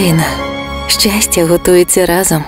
Україна. Щастя готується разом.